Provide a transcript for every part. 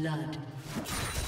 blood.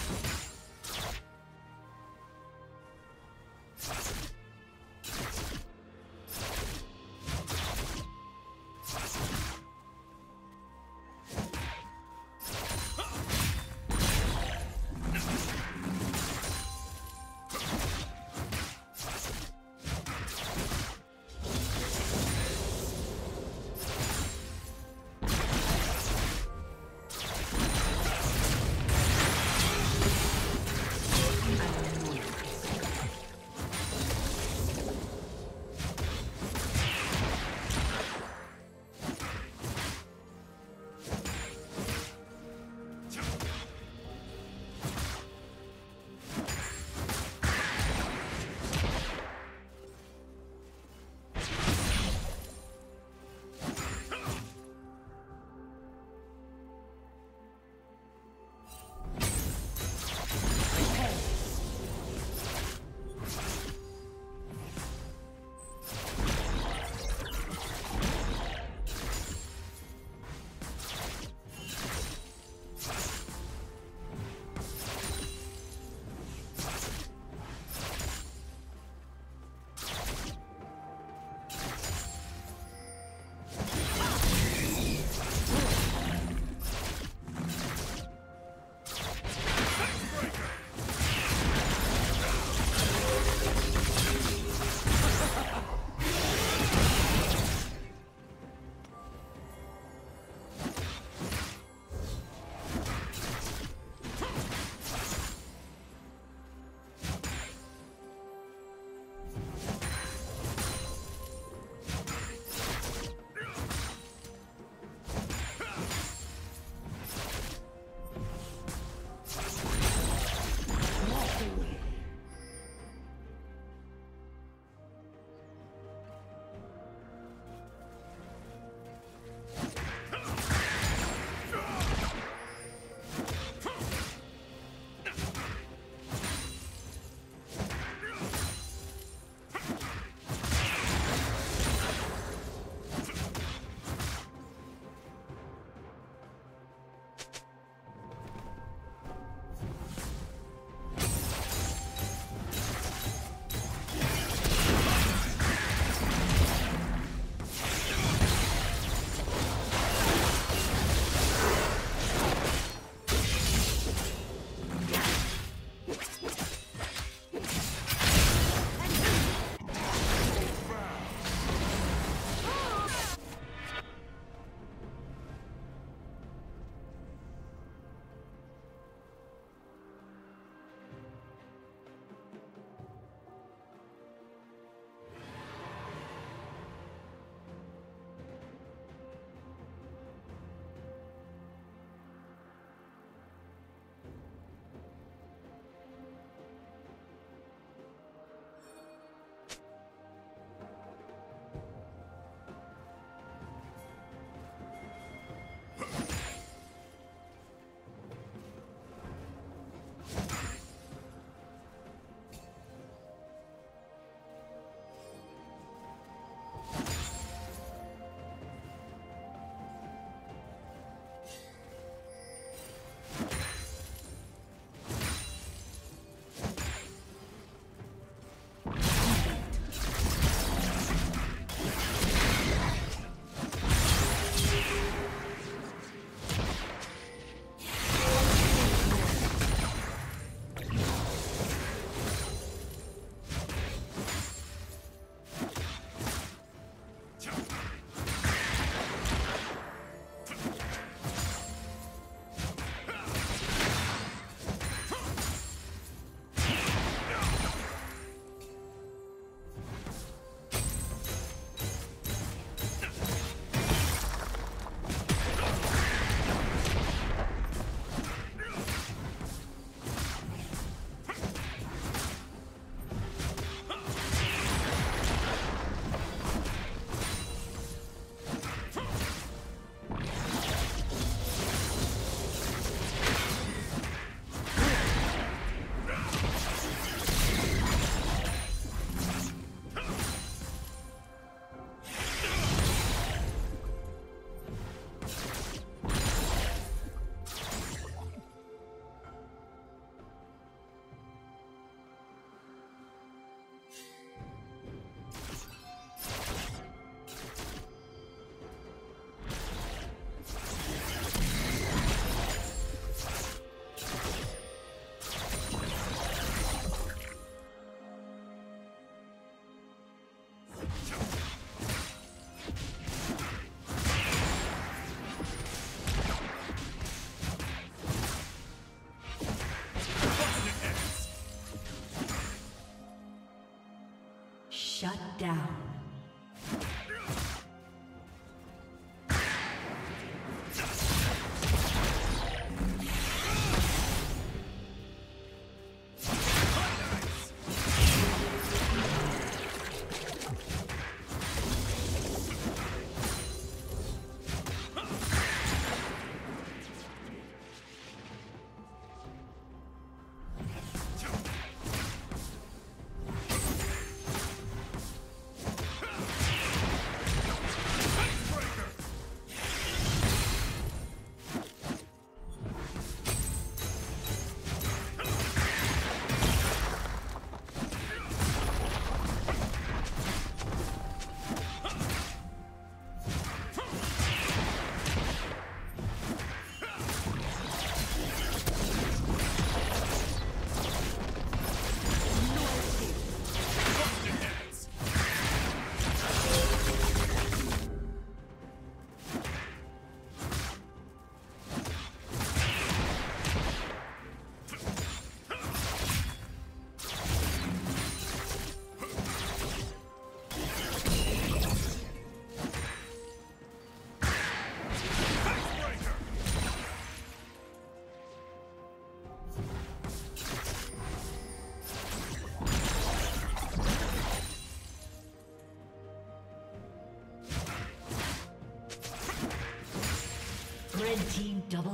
Down.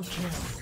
Double kill.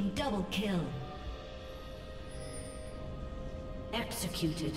Double kill. Executed.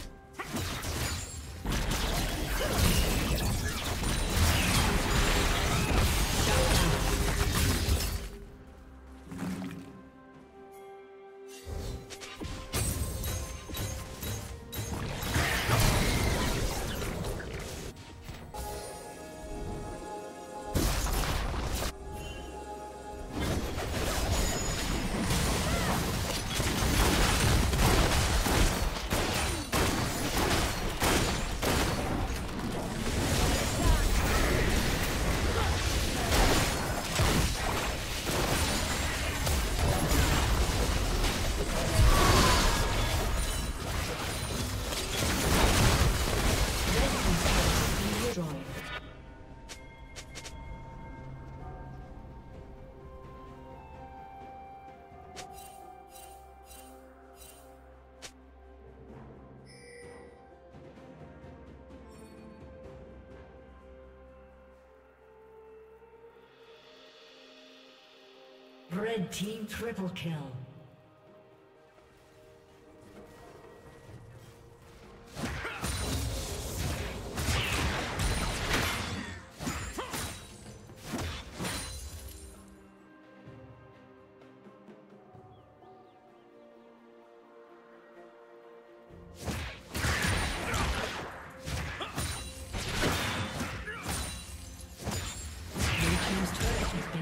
Red team triple kill.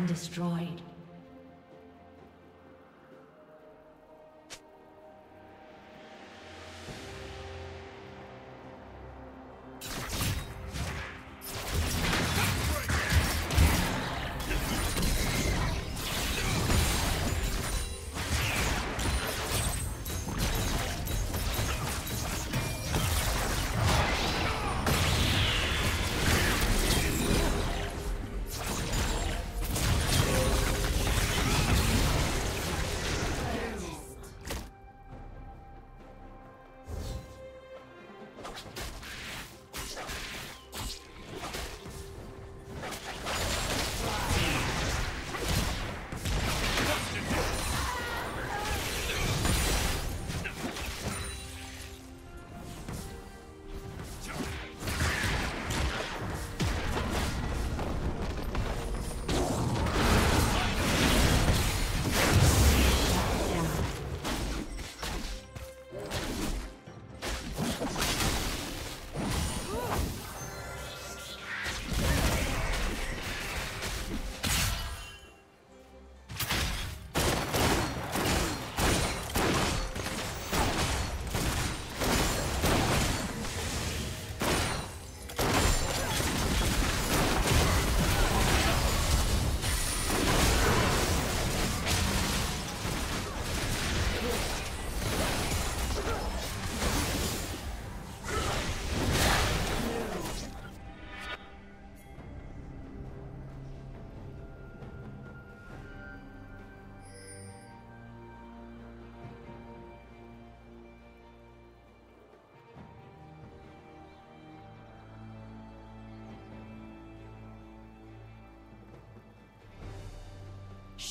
Destroyed.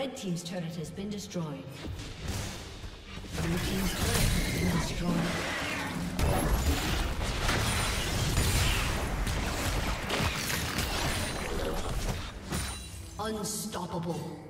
Red Team's turret has been destroyed. Blue Team's turret has been destroyed. Unstoppable.